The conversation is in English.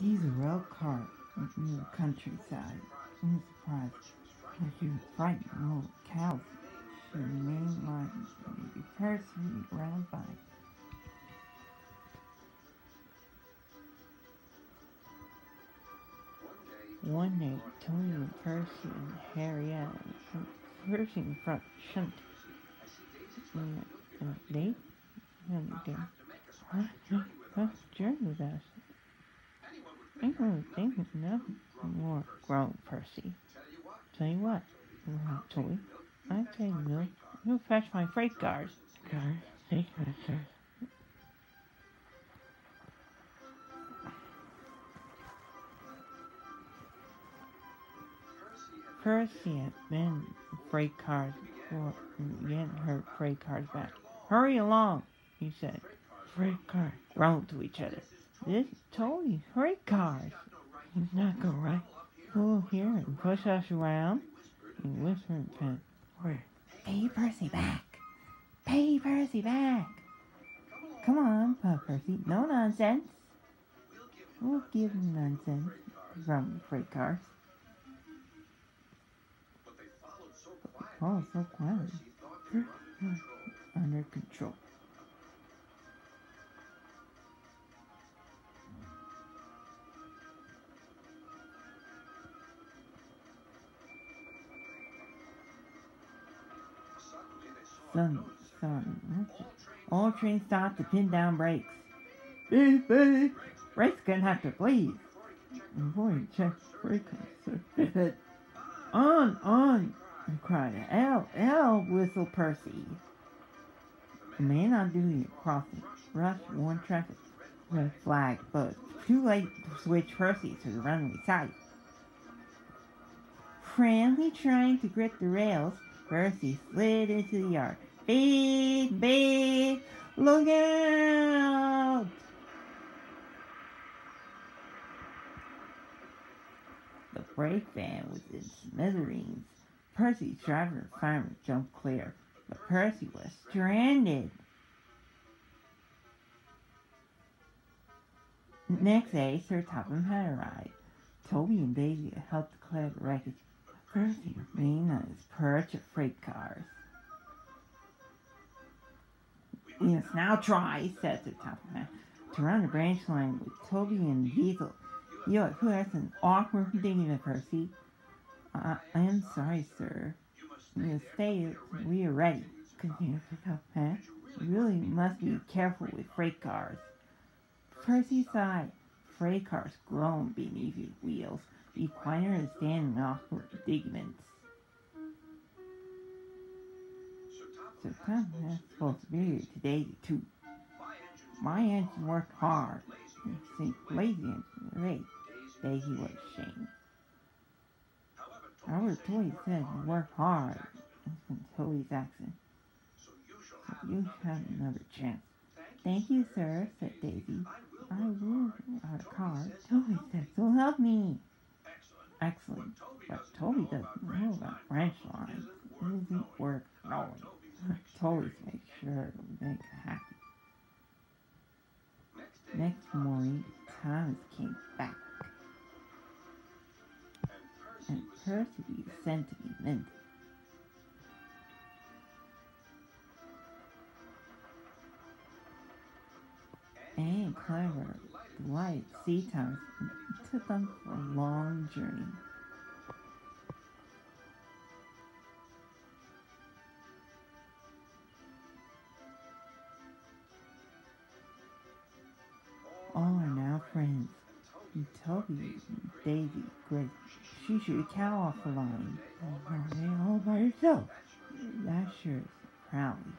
He's a rail car in the countryside. I'm surprised. Like you frightened little cows. She remained lines maybe person round by. One day, Toby and Percy and Harriet Percy in front shunt. And, they and they? Huh? journey with us. I don't think nothing more grown Percy. Tell you what, Toy, I tell you, Bill, you'll fetch my freight cars. Cars? Percy had been freight cars before getting her freight cars back. Hurry along, he said. Freight cars groaned to each other. This Tony freight cars. He's not go right. Pull here and push us around. He whispered and Where? Pay Percy back. Pay Percy back. Come on, Puff Percy. No nonsense. We'll give him nonsense from freight cars. Oh, so quiet. Under control. Son, son, all trains stop to pin down brakes. Beep, beep. Brakes gonna have to please. Boy, check brake on, on, cried L, L, whistled Percy. The man on duty crossing Rush warned traffic. Red flag, but too late to switch Percy to the runway side. Frantically trying to grip the rails, Percy slid into the yard. Beep, beep, look out! The brake van was in smithereens. Percy's driver and fireman jumped clear, but Percy was stranded. Next day, Sir Topham had arrived. Toby and Daisy helped clear the wreckage. Percy remained on perch of freight cars. Must now try, said Sir man, to run the branch line with Toby and Diesel. You are who has an awkward predicament, Percy. I, I am sorry, sir. You stay. We are ready. Continued Sir Topham. You really must be careful with freight cars. Percy sighed. Freight cars groaned beneath his wheels. Be quieter and stand in awkward predicaments. Sir Topham spoke severely to Daisy, too. My engine worked hard. Seemed lazy and late. Daisy was ashamed. Albert Toy said work hard. From Toby's accent. So you have another chance. Thank you, sir, said Daisy. I will out a car. Toby said, so help me. Excellent. But Toby doesn't know about branch lines. Isn't worth knowing. Toby's make sure to make happy. Next morning, Thomas came back. And Percy was sent to be mended. and Clever delighted sea and took them for a long journey. All are now friends. And Toby, Davy, Grace, she should a cow off the line. They all by herself. That sure is proudly.